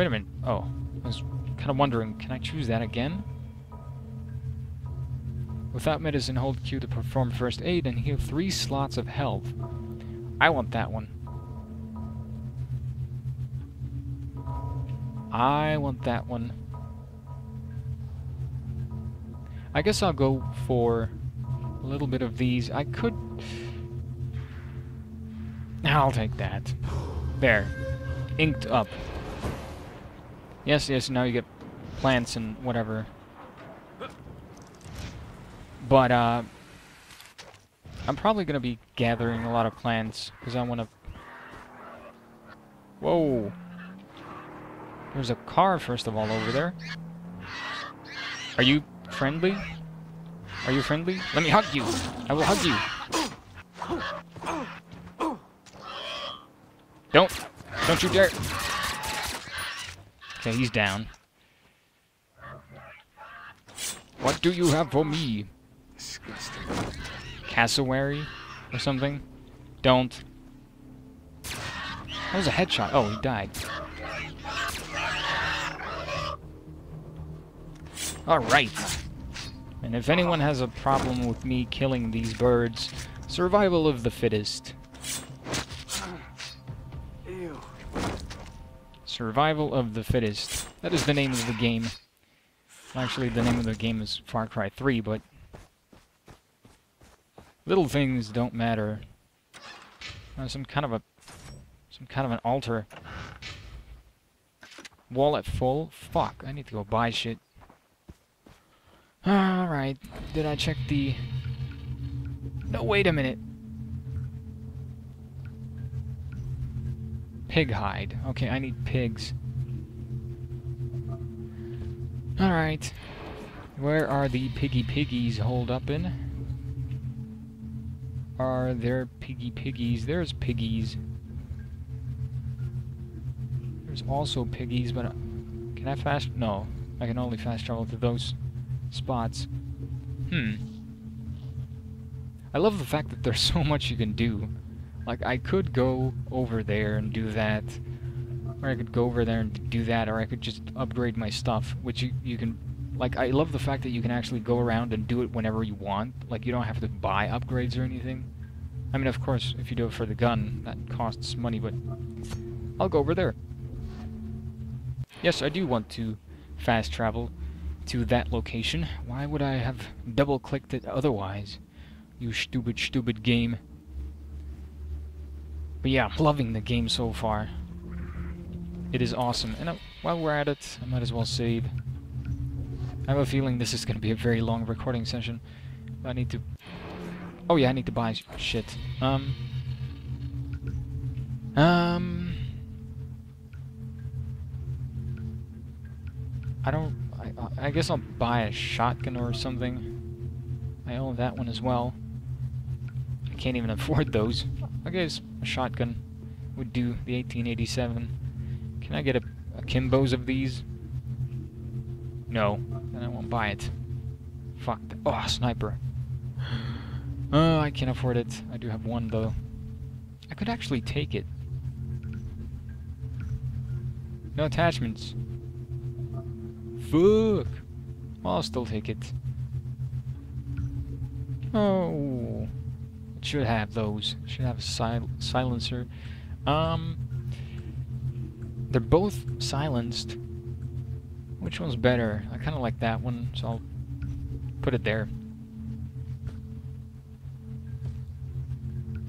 Wait a minute. Oh, I was kind of wondering, can I choose that again? Without medicine, hold Q to perform first aid and heal three slots of health. I want that one. I want that one. I guess I'll go for a little bit of these. I could... I'll take that. There. Inked up. Yes, yes, now you get plants and whatever. But, uh... I'm probably going to be gathering a lot of plants, because I want to... Whoa! There's a car, first of all, over there. Are you friendly? Are you friendly? Let me hug you! I will hug you! Don't! Don't you dare! Okay, he's down. What do you have for me? Disgusting. Cassowary? Or something? Don't. That was a headshot. Oh, he died. Alright. And if anyone has a problem with me killing these birds, survival of the fittest. Survival of the fittest. That is the name of the game. Actually, the name of the game is Far Cry 3, but... Little things don't matter. Uh, some kind of a... Some kind of an altar. Wallet full? Fuck, I need to go buy shit. Alright, did I check the... No, wait a minute. Pig hide. Okay, I need pigs. Alright. Where are the piggy piggies holed up in? Are there piggy piggies? There's piggies. There's also piggies, but... uh, Can I fast... No. I can only fast travel to those spots. Hmm. I love the fact that there's so much you can do. Like, I could go over there and do that. Or I could go over there and do that, or I could just upgrade my stuff, which you, you can... Like, I love the fact that you can actually go around and do it whenever you want. Like, you don't have to buy upgrades or anything. I mean, of course, if you do it for the gun, that costs money, but... I'll go over there. Yes, I do want to fast travel to that location. Why would I have double-clicked it otherwise? You stupid, stupid game. But yeah, I'm loving the game so far. It is awesome. And uh, while we're at it, I might as well save. I have a feeling this is going to be a very long recording session. I need to... Oh yeah, I need to buy sh shit. Um... Um... I don't... I, I guess I'll buy a shotgun or something. I own that one as well. Can't even afford those. I guess a shotgun would do the 1887. Can I get a, a Kimbo's of these? No. Then I won't buy it. Fuck. The, oh, sniper. Oh, I can't afford it. I do have one, though. I could actually take it. No attachments. Fuck. I'll still take it. Oh. Should have those. Should have a sil silencer. Um. They're both silenced. Which one's better? I kind of like that one, so I'll put it there.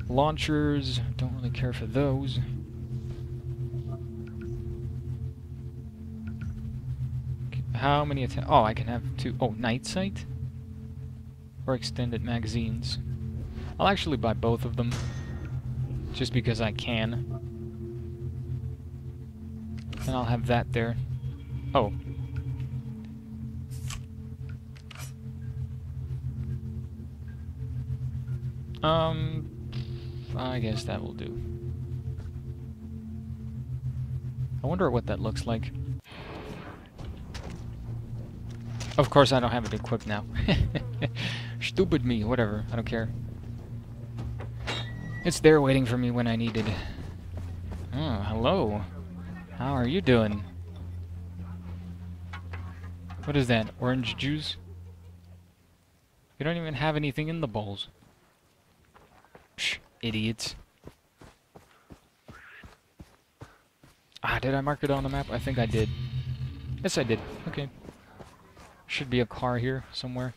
Launchers, don't really care for those. How many atta- Oh, I can have two. Oh, night sight? Or extended magazines. I'll actually buy both of them. Just because I can. And I'll have that there. Oh. Um, I guess that will do. I wonder what that looks like. Of course I don't have it equipped now. Stupid me, whatever, I don't care. It's there waiting for me when I need it. Oh, hello. How are you doing? What is that? Orange juice? You don't even have anything in the bowls. Psh, idiots. Ah, did I mark it on the map? I think I did. Yes, I did. Okay. Should be a car here somewhere.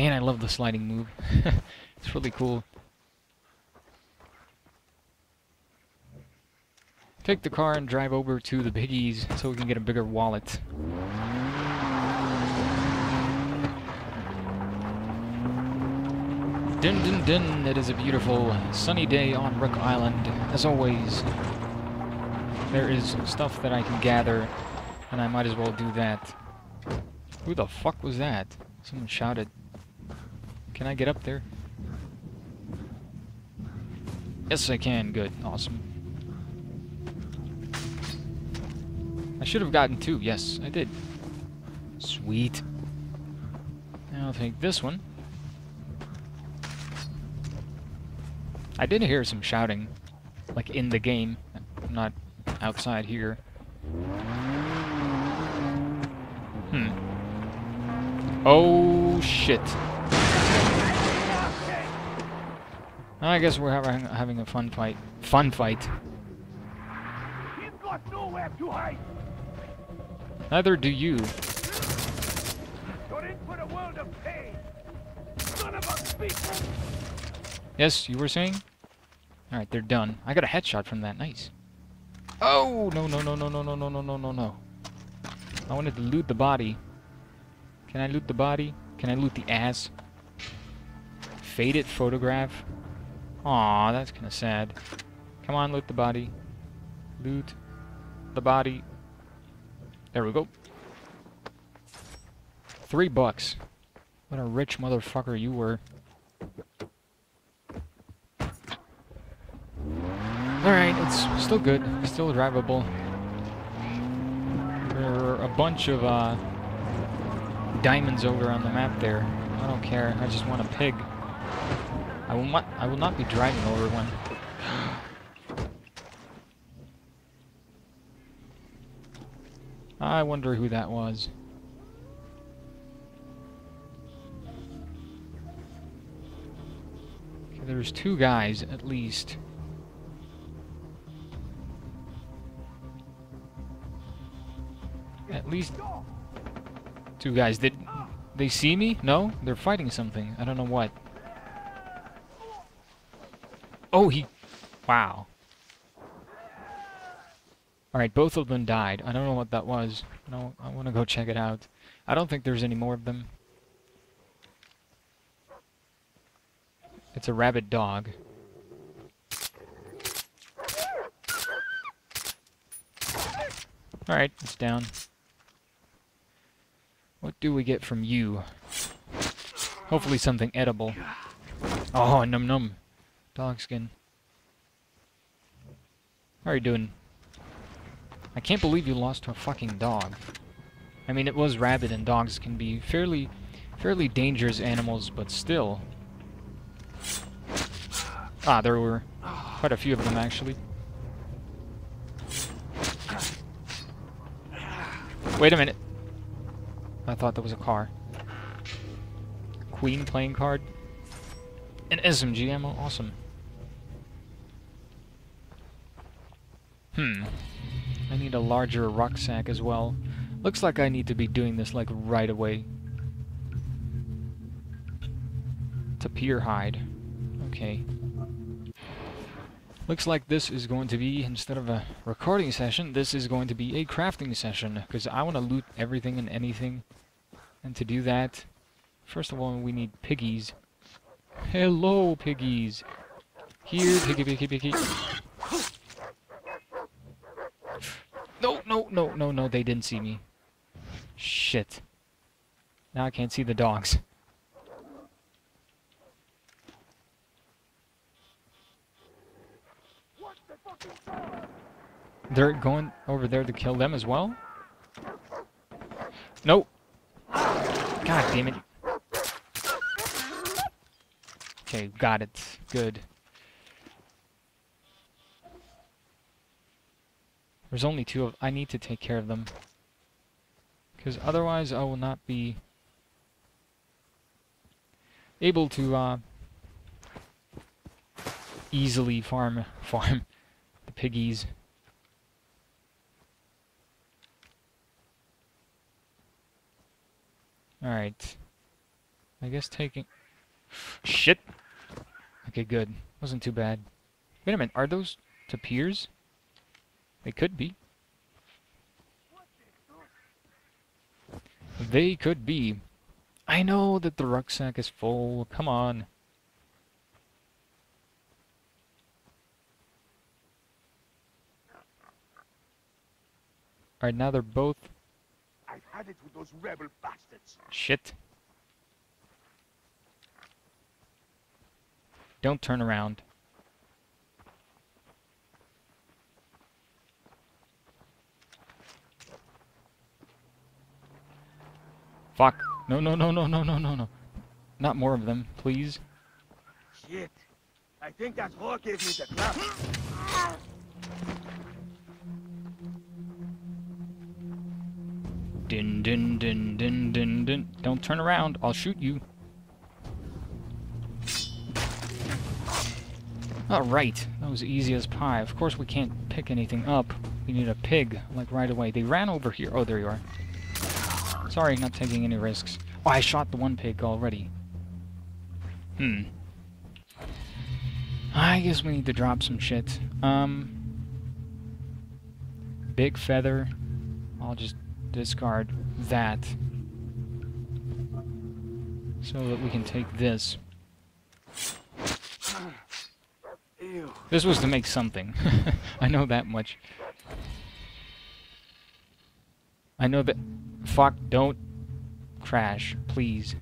Man, I love the sliding move. it's really cool. Take the car and drive over to the piggies so we can get a bigger wallet. Dun dun dun, it is a beautiful sunny day on Rook Island. As always, there is stuff that I can gather, and I might as well do that. Who the fuck was that? Someone shouted. Can I get up there? Yes, I can. Good. Awesome. I should have gotten two. Yes, I did. Sweet. Now I'll take this one. I did hear some shouting, like in the game, not outside here. Hmm. Oh shit. I guess we're having having a fun fight. Fun fight. He's got nowhere to hide. Neither do you. You're in for a world of pain. Son of a bitch. Yes, you were saying? Alright, they're done. I got a headshot from that. Nice. Oh! No, no, no, no, no, no, no, no, no, no, no. I wanted to loot the body. Can I loot the body? Can I loot the ass? Faded photograph? Aw, that's kind of sad. Come on, loot the body. Loot the body. There we go. Three bucks. What a rich motherfucker you were. Alright, it's still good. Still drivable. There are a bunch of uh, diamonds over on the map there. I don't care. I just want a pig. I will not. I will not be driving over one. I wonder who that was. Okay, there's two guys at least. At least two guys. Did they see me? No? They're fighting something. I don't know what. Oh, he... Wow. Alright, both of them died. I don't know what that was. No, I want to go check it out. I don't think there's any more of them. It's a rabid dog. Alright, it's down. What do we get from you? Hopefully something edible. Oh, num num. Dog skin. How are you doing? I can't believe you lost to a fucking dog. I mean, it was rabid, and dogs can be fairly, fairly dangerous animals, but still. Ah, there were quite a few of them, actually. Wait a minute. I thought that was a car. Queen playing card. An SMG ammo, awesome. Hmm. I need a larger rucksack as well. Looks like I need to be doing this like right away. Tapir hide. Okay. Looks like this is going to be, instead of a recording session, this is going to be a crafting session, because I want to loot everything and anything. And to do that, first of all, we need piggies. Hello, piggies! Here, piggy, piggy, piggy. No, no, no, no, no, they didn't see me. Shit. Now I can't see the dogs. They're going over there to kill them as well? Nope. God damn it. Okay, got it. Good. There's only two of... I need to take care of them. Because otherwise I will not be able to uh, easily farm farm the piggies. Alright. I guess taking... Shit! Okay, good. Wasn't too bad. Wait a minute, are those tapirs? They could be. They could be. I know that the rucksack is full. Come on. Alright, now they're both... I've had it with those rebel bastards. Shit. Don't turn around. Fuck. No, no, no, no, no, no, no, no. Not more of them, please. Shit. I think that whore gave me the clap. Din, din, din, din, din, din. Don't turn around. I'll shoot you. Alright. That was easy as pie. Of course we can't pick anything up. We need a pig, like right away. They ran over here. Oh, there you are. Sorry, not taking any risks. Oh, I shot the one pig already. Hmm. I guess we need to drop some shit. Um... Big feather. I'll just discard that. So that we can take this. This was to make something. I know that much. I know that... Fuck, don't crash, please.